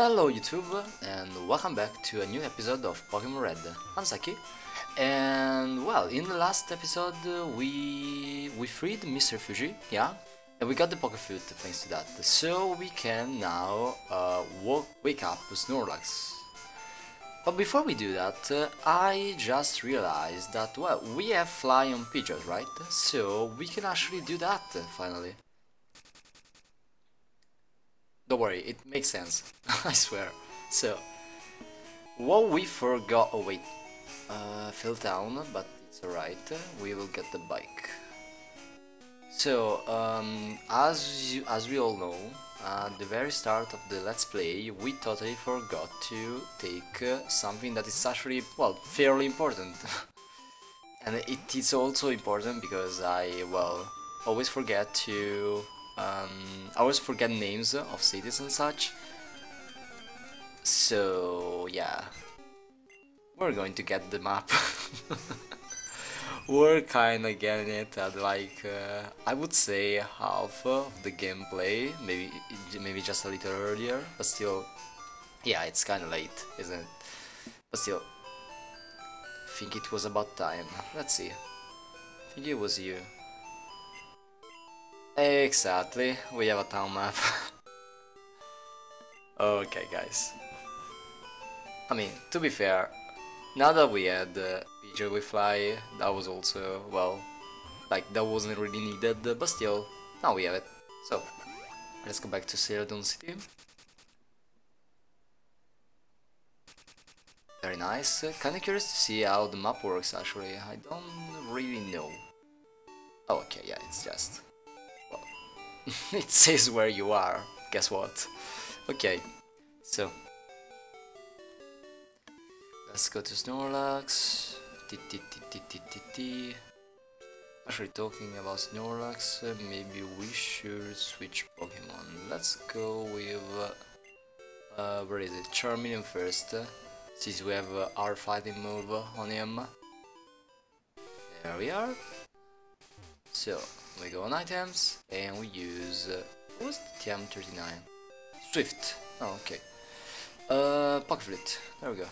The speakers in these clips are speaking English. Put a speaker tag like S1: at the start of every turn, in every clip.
S1: Hello YouTube and welcome back to a new episode of Pokemon Red. I'm Zaki and well in the last episode we we freed Mr. Fuji, yeah, and we got the Poke Flute thanks to that. So we can now uh, woke, wake up Snorlax. But before we do that, uh, I just realized that well we have fly on Pidgeot, right? So we can actually do that finally. Don't worry, it makes sense. I swear. So, what we forgot. Oh wait, uh, fell down, but it's alright. We will get the bike. So, um, as you, as we all know, at the very start of the Let's Play, we totally forgot to take uh, something that is actually well fairly important. and it is also important because I well always forget to um, I always forget names of cities and such. So yeah, we're going to get the map. we're kinda getting it at like uh, I would say half of the gameplay, maybe maybe just a little earlier, but still, yeah, it's kinda late, isn't it? But still, I think it was about time. Let's see. I think it was you. Exactly, we have a town map. okay, guys. I mean, to be fair, now that we had uh, Pidgeot Fly, that was also, well, like, that wasn't really needed, but still, now we have it. So, let's go back to Celadon City. Very nice. Kinda curious to see how the map works, actually. I don't really know. Oh, okay, yeah, it's just it says where you are. Guess what? Okay, so let's go to Snorlax. Actually, talking about Snorlax, maybe we should switch Pokemon. Let's go with uh, where is it? Charmeleon first, since we have uh, our fighting move on him. There we are. So we go on items and we use uh, what was the TM39? Swift. Oh, okay. Uh, Pocket There we go.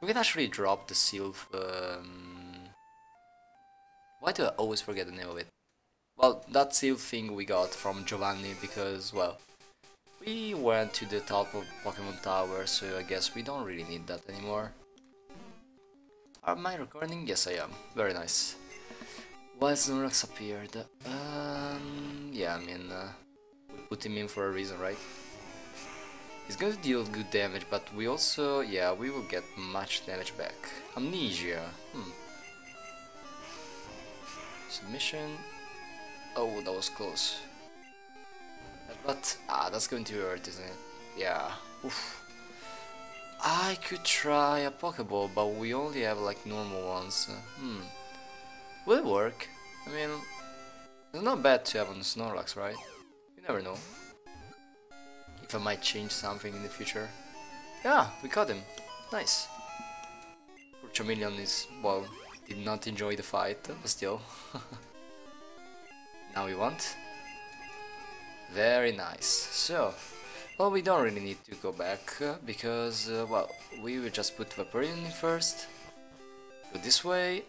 S1: We can actually drop the Silph. Um... Why do I always forget the name of it? Well, that Silph thing we got from Giovanni because, well, we went to the top of Pokemon Tower, so I guess we don't really need that anymore. Am I recording? Yes, I am. Very nice. Why Snorlax appeared? Um, yeah, I mean, uh, we put him in for a reason, right? He's going to deal good damage, but we also, yeah, we will get much damage back. Amnesia, hmm. Submission. Oh, that was close. But, ah, that's going to hurt, isn't it? Yeah, oof. I could try a Pokeball, but we only have like normal ones. Hmm. Will it work? I mean, it's not bad to have on Snorlax, right? You never know. If I might change something in the future. Yeah, we caught him. Nice. Poor Charmeleon is, well, did not enjoy the fight, but still. now we want. Very nice. So, well, we don't really need to go back, uh, because, uh, well, we will just put Vaporeon in first. Go this way,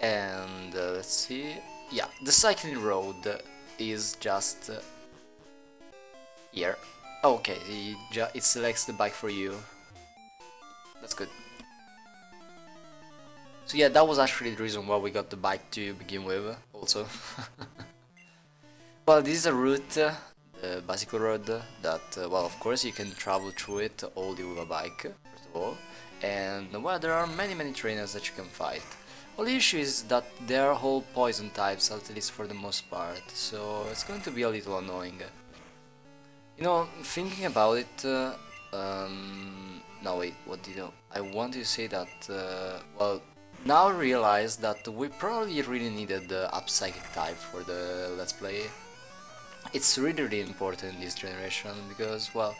S1: and uh, let's see. Yeah the cycling road is just uh, here. Okay it, it selects the bike for you. That's good. So yeah that was actually the reason why we got the bike to begin with also. Well this is a route uh, the bicycle road that uh, well of course you can travel through it only with a bike first of all. And well there are many many trainers that you can fight only issue is that they're all poison types, at least for the most part, so it's going to be a little annoying. You know, thinking about it, uh, um, no wait, what did I, I want to say that, uh, well, now I realize that we probably really needed the up psychic type for the Let's Play. It's really, really important in this generation, because, well,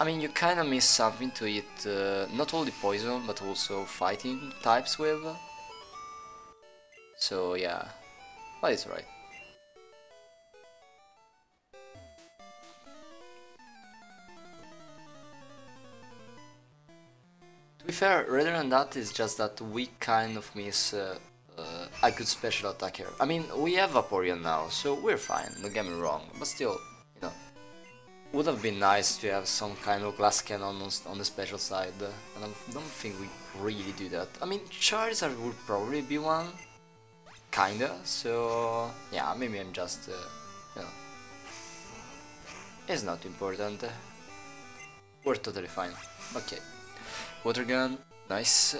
S1: I mean, you kinda miss something to eat uh, not only poison, but also fighting types with. So yeah, but it's right. To be fair, rather than that, it's just that we kind of miss uh, uh, a good special attacker. I mean, we have Vaporeon now, so we're fine, don't get me wrong, but still, would have been nice to have some kind of glass cannon on, on the special side, and I don't think we really do that. I mean, Charizard would probably be one, kinda, so yeah, maybe I'm just, uh, you know, it's not important, we're totally fine, okay. Water gun, nice.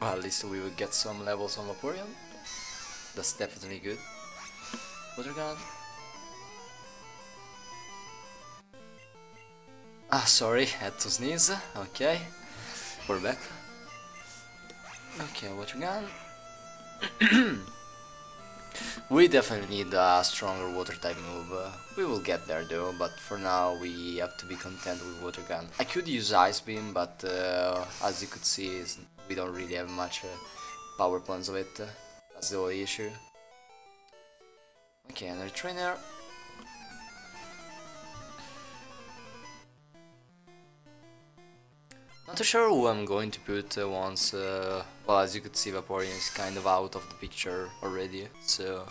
S1: Well, at least we will get some levels on Vaporeon. That's definitely good. Water gun. Ah, sorry, had to sneeze. Okay, we're back. Okay, water gun. We definitely need a stronger water type move. We will get there though, but for now we have to be content with water gun. I could use ice beam, but uh, as you could see, we don't really have much uh, power points of it. Only issue. Okay, another trainer. Not too sure who I'm going to put uh, once, uh, well as you could see Vaporeon is kind of out of the picture already, so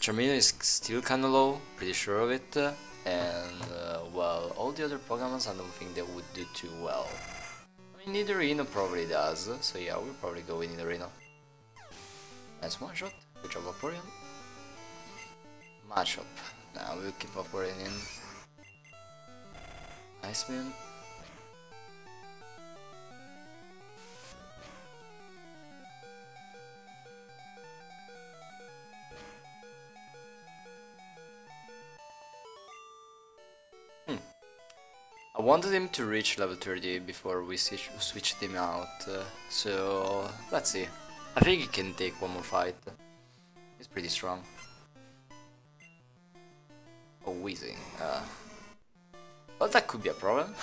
S1: Charmeleon is still kinda low, pretty sure of it, uh, and well, all the other Pokemon I don't think they would do too well. I mean, Nidorino probably does, so yeah, we'll probably go with Nidorino. Nice one shot, good job Vaporeon. Matchup, now we'll keep Vaporeon in. Nice man. I wanted him to reach level 30 before we switch, switched him out, uh, so let's see. I think he can take one more fight. He's pretty strong. Oh, Weezing. Uh, well, that could be a problem.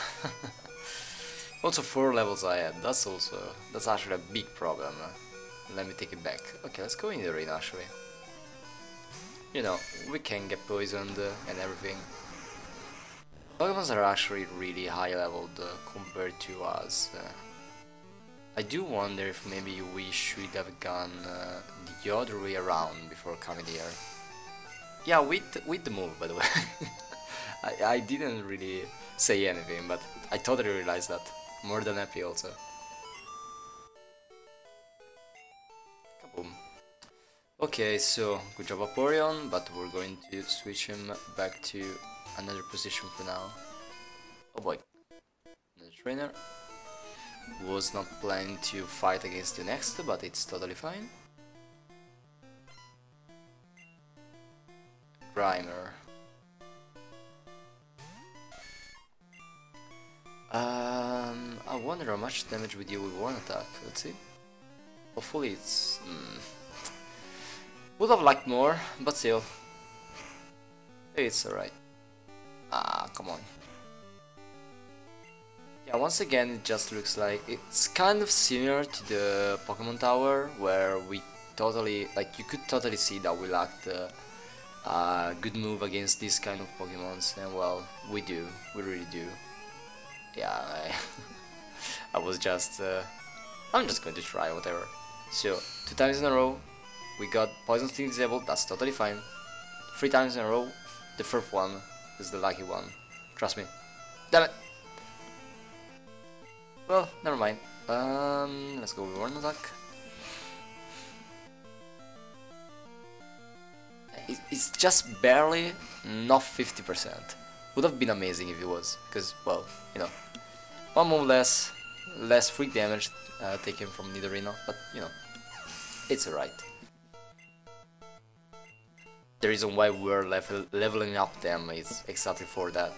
S1: also, four levels I had. That's also that's actually a big problem. Let me take it back. Okay, let's go in the rain actually. You know, we can get poisoned uh, and everything. Pokemons are actually really high leveled uh, compared to us. I do wonder if maybe we should have gone uh, the other way around before coming here. Yeah, with, with the move, by the way. I, I didn't really say anything, but I totally realized that. More than happy also. Kaboom. Okay, so good job Vaporeon, but we're going to switch him back to another position for now. Oh boy, the trainer was not planning to fight against you next, but it's totally fine. Primer. Um, I wonder how much damage we deal with one attack. Let's see. Hopefully it's... Mm, would have liked more, but still. It's alright. Ah, come on. Yeah, once again, it just looks like it's kind of similar to the Pokemon Tower, where we totally, like, you could totally see that we lacked a uh, good move against these kind of Pokemons, and well, we do, we really do. Yeah, I, I was just, uh, I'm just going to try, whatever. So, two times in a row, we got Poison Sting disabled, that's totally fine. Three times in a row, the first one is the lucky one. Trust me. Damn it! Well, never mind. Um, let's go with one attack. It's just barely not 50%. Would have been amazing if it was, because, well, you know, one move less, less free damage uh, taken from Nidorino, but, you know, it's alright the reason why we're level leveling up them is exactly for that.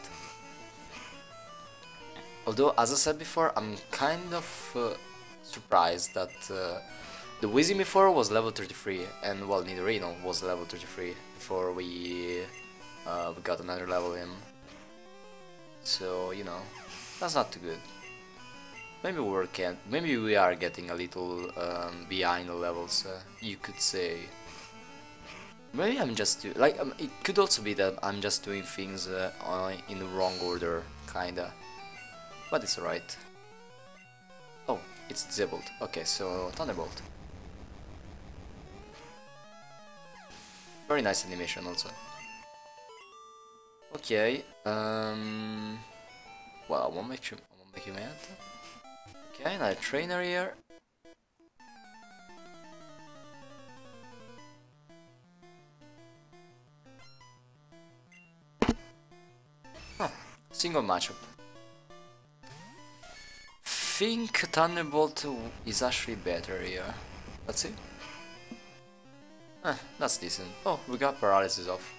S1: Although, as I said before, I'm kind of uh, surprised that uh, the Wizzy before was level 33 and well, Nidorino was level 33 before we, uh, we got another level in. So, you know, that's not too good. Maybe we're can maybe we are getting a little um, behind the levels, uh, you could say. Maybe I'm just like um, it could also be that I'm just doing things uh, in the wrong order, kinda. But it's alright. Oh, it's disabled. Okay, so Thunderbolt. Very nice animation also. Okay, um... Well, I won't make you, I won't make you mad. Okay, another trainer here. Huh, single matchup. I think Thunderbolt is actually better here. Let's see. Eh, that's decent. Oh, we got paralysis off.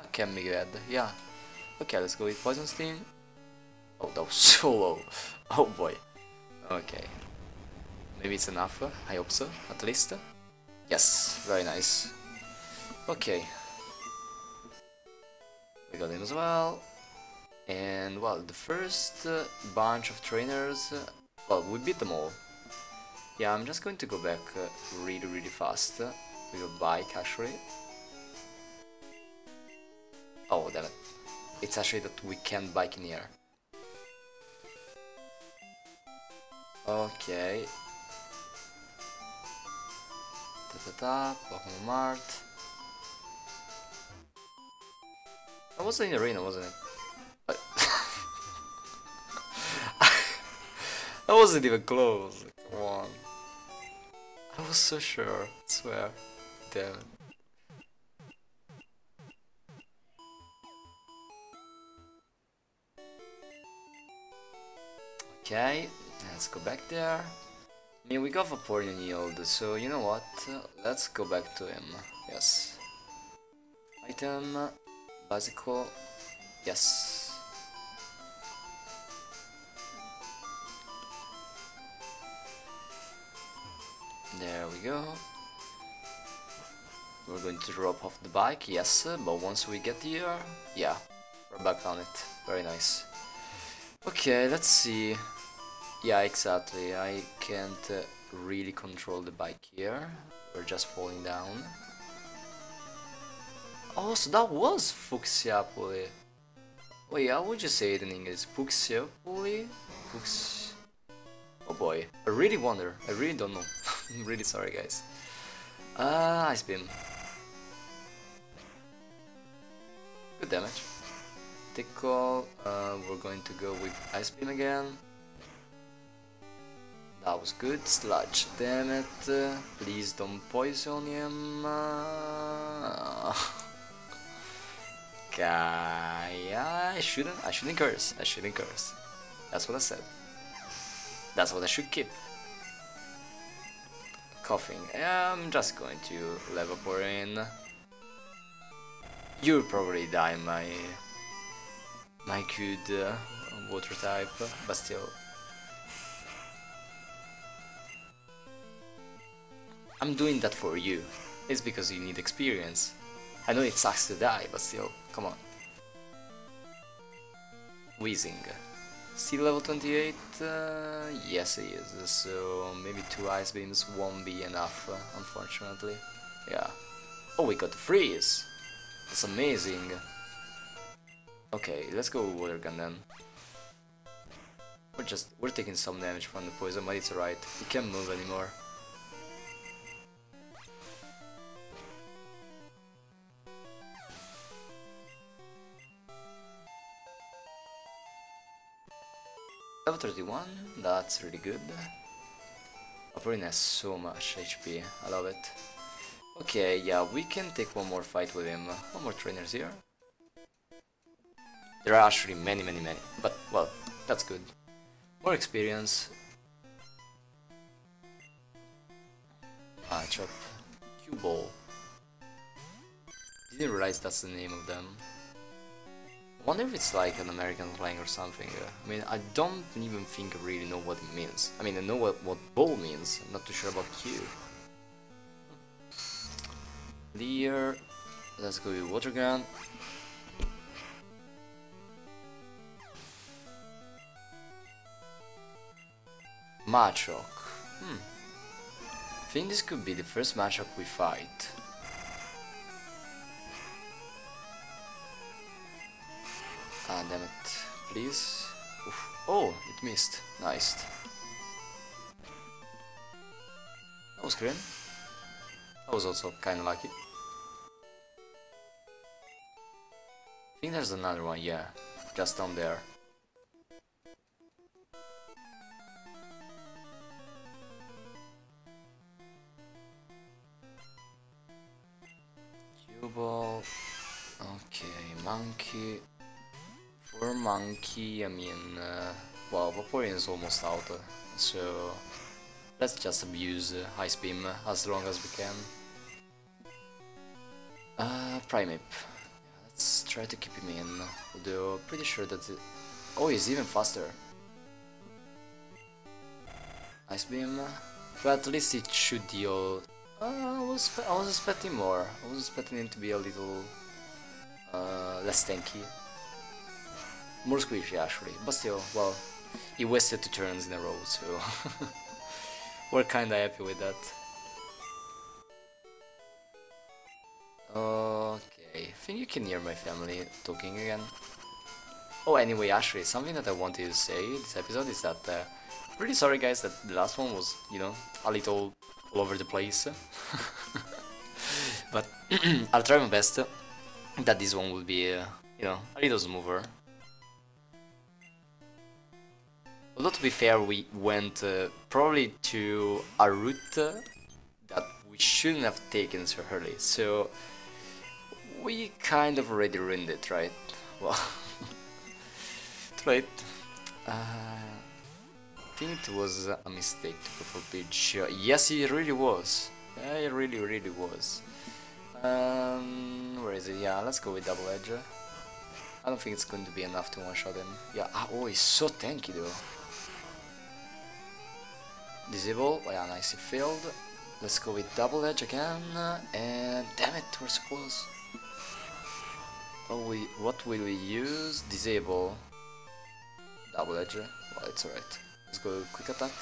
S1: That can be good, yeah. Okay, let's go with Poison Sting. Oh, that was so low. Oh boy. Okay. Maybe it's enough, I hope so, at least. Yes, very nice. Okay. We got him as well. And well, the first uh, bunch of trainers, well, we beat them all. Yeah, I'm just going to go back uh, really, really fast uh, with a bike actually. Oh, damn it. It's actually that we can't bike in here. Okay. Ta ta ta, Pokemon Mart. I was in the arena, wasn't it? I wasn't even close. Come on. I was so sure. I swear. Damn it. Okay, let's go back there. I mean, we got Vaporeon yield, so you know what? Let's go back to him. Yes. Item, bicycle, yes. There we go. We're going to drop off the bike, yes, but once we get here, yeah, we're back on it. Very nice. Okay, let's see. Yeah, exactly. I can't uh, really control the bike here. We're just falling down. Oh, so that was Fucsiapoli. Wait, how would you say it in English? Fucsiapoli? Fux... Oh boy, I really wonder. I really don't know. I'm really sorry, guys. Ah, uh, Ice Beam. Good damage. Tickle, uh, we're going to go with Ice Beam again. That was good. Sludge, damn it. Uh, please don't poison him. Uh, I shouldn't, I shouldn't curse. I shouldn't curse. That's what I said. That's what I should keep. Koffing. I'm just going to level pour in. You'll probably die, my my good uh, water type, but still. I'm doing that for you. It's because you need experience. I know it sucks to die, but still, come on. Weezing. Still level 28? Uh, yes it is, so maybe two ice beams won't be enough, uh, unfortunately. Yeah. Oh, we got the freeze! That's amazing! Okay, let's go water gun then. We're just, we're taking some damage from the poison, but it's alright. We can't move anymore. Level 31, that's really good. Vaporeon has so much HP, I love it. Okay, yeah, we can take one more fight with him. One more trainers here. There are actually many, many, many, but, well, that's good. More experience. Ah, chop. Cue-Ball. Didn't realize that's the name of them wonder if it's like an American slang or something. Uh, I mean, I don't even think I really know what it means. I mean, I know what, what ball means, I'm not too sure about Q. Leer, let's go with water gun. Machoke. Hmm. I think this could be the first Machoke we fight. Ah, damn it. Please. Oof. Oh, it missed. Nice. Was green. That was also kinda lucky. I think there's another one, yeah. Just down there. I mean, uh, well, Vaporeon is almost out, so let's just abuse uh, Ice Beam as long as we can. Uh, Primeape. Yeah, let's try to keep him in, although pretty sure that it... Oh, he's even faster. Ice Beam, but at least it should deal... Uh, I, was, I was expecting more, I was expecting him to be a little uh, less tanky. More squishy actually, but still, well, he wasted two turns in a row, so we're kinda happy with that. Okay, I think you can hear my family talking again. Oh, anyway, actually, something that I wanted to say this episode is that uh, really sorry guys that the last one was, you know, a little all over the place. but I'll try my best that this one will be, uh, you know, a little smoother. Although to be fair, we went uh, probably to a route that we shouldn't have taken so early, so we kind of already ruined it, right? Well, right. Uh, I think it was a mistake to go for. Uh, yes, it really was. It really, really was. Um, where is it? Yeah, let's go with Double Edge. I don't think it's going to be enough to one-shot him. Yeah, ah, oh, he's so tanky though. Disable, oh, yeah, nice, he failed. Let's go with Double Edge again, and damn it, we're so close. Oh, we, what will we use? Disable. Double Edge, well, it's alright. Let's go quick attack.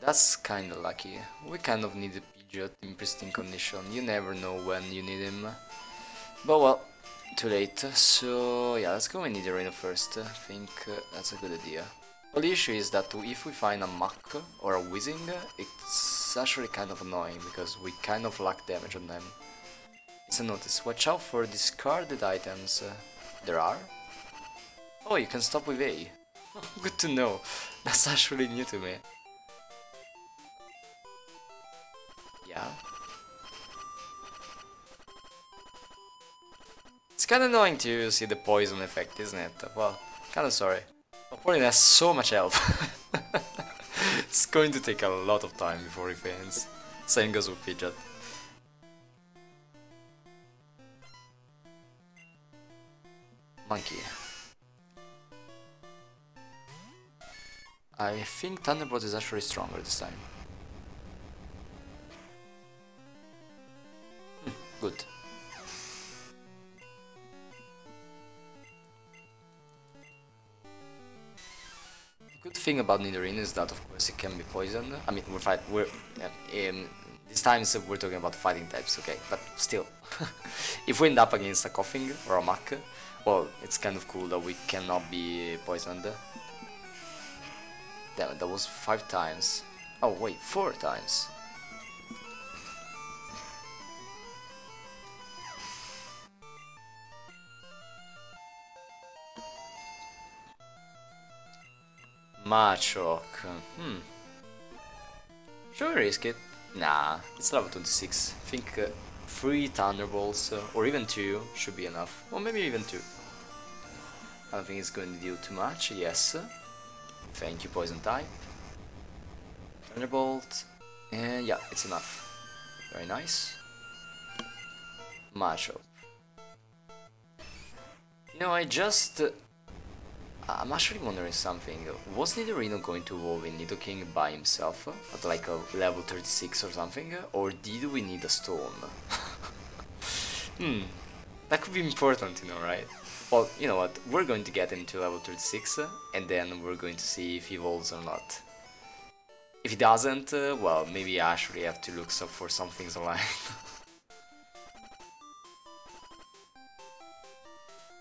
S1: That's kinda lucky. We kind of need a Pidgeot in pristine condition. You never know when you need him. But well, too late. So yeah, let's go with Nidorino first. I think uh, that's a good idea. Well, the issue is that if we find a Muk or a Weezing, it's actually kind of annoying because we kind of lack damage on them. A notice. Watch out for discarded items. Uh, there are? Oh, you can stop with A. Good to know. That's actually new to me. Yeah. It's kinda annoying to see the poison effect, isn't it? Well, kinda sorry. Vaporeon has so much health. it's going to take a lot of time before he faints. Same goes with Pidgeot. Monkey. I think Thunderbolt is actually stronger this time. Hmm, good. Thing about Nidorino is that of course it can be poisoned. I mean we're fight we're um, this time we're talking about fighting types, okay, but still. if we end up against a Koffing or a Muk, well, it's kind of cool that we cannot be poisoned. Damn that was five times. Oh wait, four times. Machoke. Hmm. Should we risk it? Nah, it's level 26. I think uh, 3 Thunderbolts, uh, or even 2, should be enough. Or maybe even 2. I don't think it's going to deal too much, yes. Thank you, Poison type. Thunderbolt, and yeah, it's enough. Very nice. Machoke. You know, I just... Uh, I'm actually wondering something. Was Nidorino going to evolve in Nidoking by himself at like a level 36 or something? Or did we need a stone? hmm, that could be important you know, right? Well, you know what, we're going to get him to level 36 and then we're going to see if he evolves or not. If he doesn't, uh, well, maybe I actually have to look for some things online.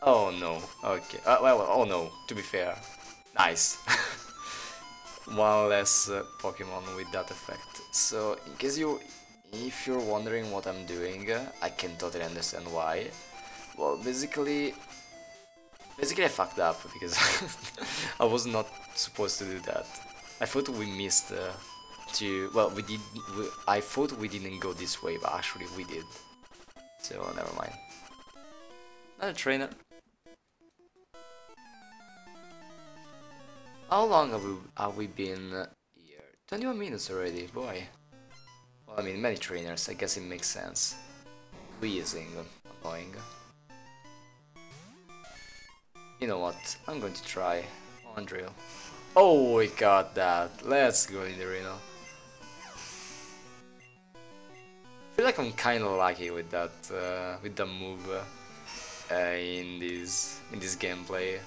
S1: oh no, okay. Uh, well, oh no, to be fair. Nice. One less uh, Pokemon with that effect. So, in case you... If you're wondering what I'm doing, uh, I can totally understand why. Well, basically... Basically I fucked up, because I was not supposed to do that. I thought we missed uh, to... Well, we did... We, I thought we didn't go this way, but actually we did. So, never mind. Another trainer. How long have we, have we been uh, here? 21 minutes already, boy. Well, I mean, many trainers, I guess it makes sense. Weezing, annoying. You know what, I'm going to try Andrew. Oh, we got that. Let's go in the arena. I feel like I'm kind of lucky with that, uh, with the move uh, in this in this gameplay.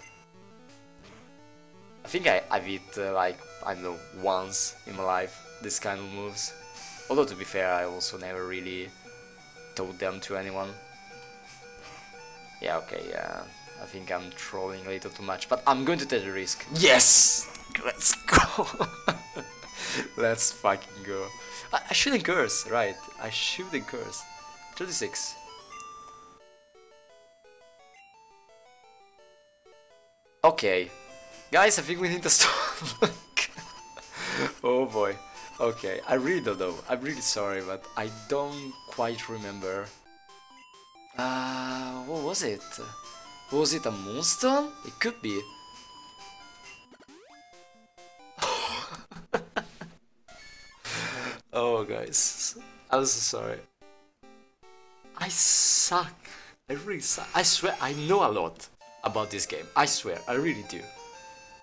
S1: I think I, I've hit uh, like, I don't know, once in my life this kind of moves. Although to be fair, I also never really told them to anyone. Yeah, okay, yeah. I think I'm trolling a little too much, but I'm going to take the risk. Yes! Let's go! Let's fucking go. I, I shouldn't curse, right. I shouldn't curse. 36. Okay. Guys, I think we need to stop. oh boy. Okay, I really don't know. I'm really sorry, but I don't quite remember. Uh, what was it? Was it a moonstone? It could be. oh, guys. I'm so sorry. I suck. I really suck. I swear, I know a lot about this game. I swear, I really do.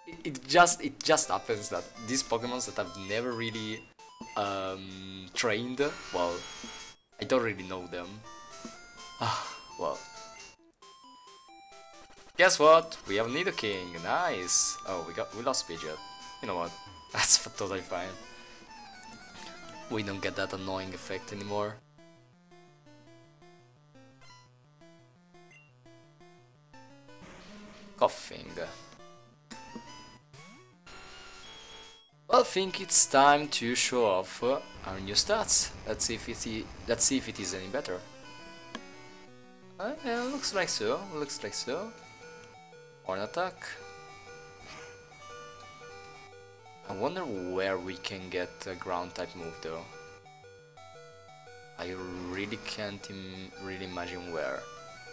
S1: It, just it just happens that these Pokemons that I've never really um, trained, well, I don't really know them. Ah, well. Guess what? We have Nidoking. Nice. Oh, we got we lost Pidgeot. You know what? That's totally fine. We don't get that annoying effect anymore. Koffing. I think it's time to show off uh, our new stats. Let's see if it let's see if it is any better. Uh, yeah, looks like so. Looks like so. Horn attack. I wonder where we can get a ground type move though. I really can't really imagine where.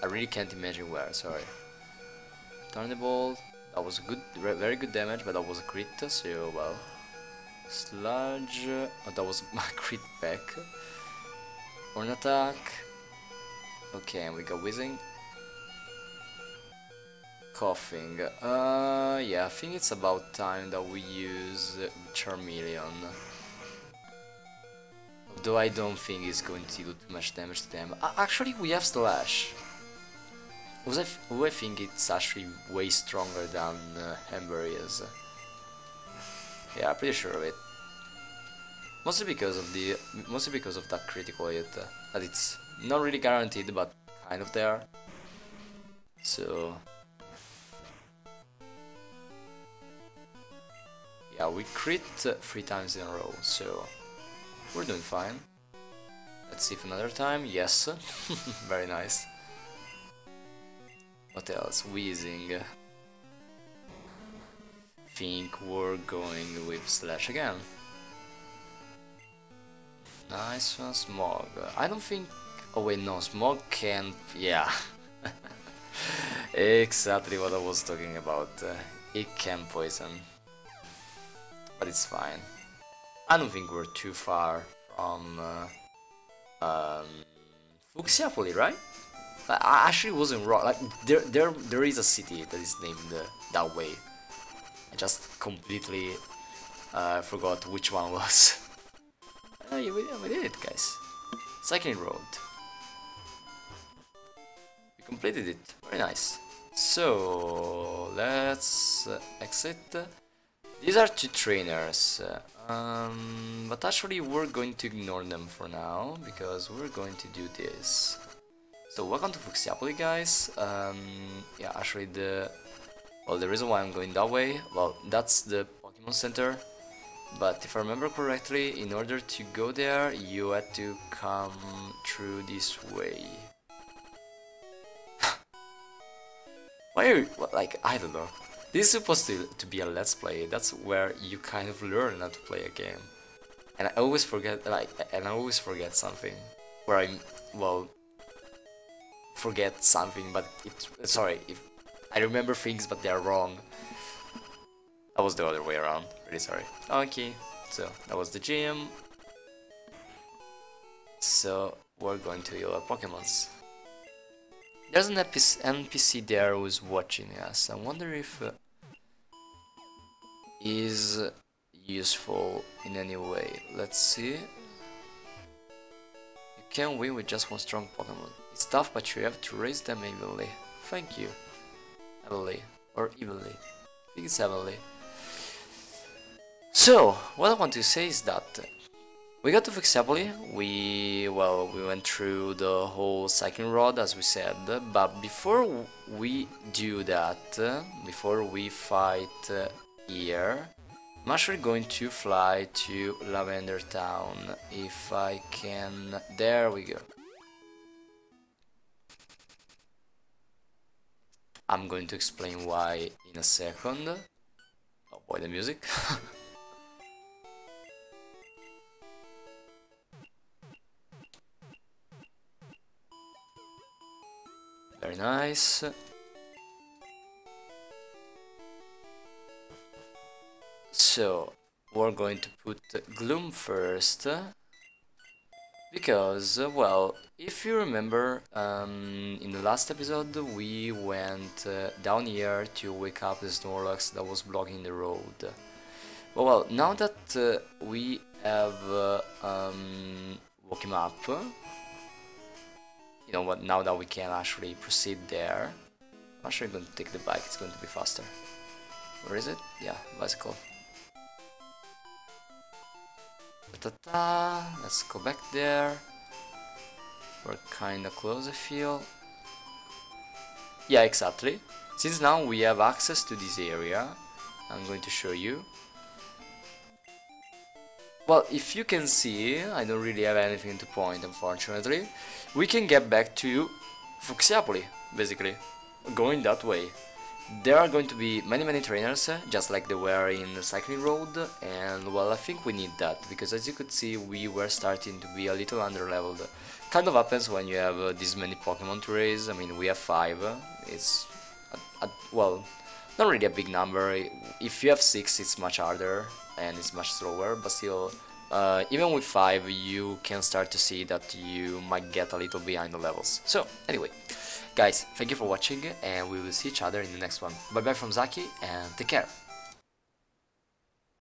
S1: I really can't imagine where, sorry. Thunderbolt, that was good, very good damage, but that was a crit, so well. Sludge, oh, that was my crit back. Horn attack. Okay, and we got Weezing. Koffing. Uh, yeah, I think it's about time that we use Charmeleon. Though I don't think it's going to do too much damage to them. Uh, actually, we have Slash. I, I think it's actually way stronger than uh, Ember is. Yeah, pretty sure of it. Mostly because of the, mostly because of that critical hit. Uh, that it's not really guaranteed, but kind of there. So yeah, we crit uh, three times in a row, so we're doing fine. Let's see if another time. Yes, very nice. What else? Weezing. Think we're going with Slash again. Nice one, Smog. I don't think... Oh wait, no, Smog can't... Yeah. exactly what I was talking about. Uh, it can poison. But it's fine. I don't think we're too far from... Uh, um, Fucsia right? I actually wasn't wrong. Like there, there, there is a city that is named uh, that way. I just completely uh, forgot which one was. uh, yeah, we, did it, guys. Cycling road. We completed it. Very nice. So let's uh, exit. These are two trainers, um, but actually we're going to ignore them for now, because we're going to do this. So welcome to Fucsiapoli guys, um, yeah actually the, well the reason why I'm going that way, well that's the Pokemon Center, but if I remember correctly, in order to go there you had to come through this way. Why are you, like, I don't know. This is supposed to, to be a let's play, that's where you kind of learn how to play a game. And I always forget, like, and I always forget something. Where I'm, well, forget something, but it, sorry, if I remember things but they are wrong. That was the other way around, really sorry. Okay, so that was the gym. So, we're going to heal our Pokemons. There's an NPC there who's watching us. I wonder if uh, is useful in any way. Let's see. You can win with just one strong Pokemon. It's tough, but you have to raise them evenly. Thank you. Heavily. Or evenly. I think it's heavily. So, what I want to say is that we got to Fucsiapoli, we, well, we went through the whole cycling road as we said, but before we do that, before we fight here, I'm actually going to fly to Lavender Town, if I can, there we go. I'm going to explain why in a second. Oh boy, the music. Very nice. So, we're going to put Gloom first. Because, well, if you remember, um, in the last episode we went uh, down here to wake up the Snorlax that was blocking the road. Well, well now that uh, we have uh, um, woke him up, you know what, now that we can actually proceed there, I'm actually going to take the bike, it's going to be faster. Where is it? Yeah, bicycle. Ta -ta. Let's go back there. We're kinda close, I feel. Yeah, exactly. Since now we have access to this area, I'm going to show you. Well, if you can see, I don't really have anything to point, unfortunately. We can get back to Fucsiapoli, basically, going that way. There are going to be many many trainers, just like they were in the Cycling Road, and well, I think we need that, because as you could see, we were starting to be a little under-leveled. Kind of happens when you have uh, this many Pokemon to raise, I mean, we have 5, it's, a, a, well, not really a big number, if you have 6 it's much harder, and it's much slower, but still, uh, even with 5 you can start to see that you might get a little behind the levels. So, anyway, guys, thank you for watching, and we will see each other in the next one. Bye bye from Zaki, and take care!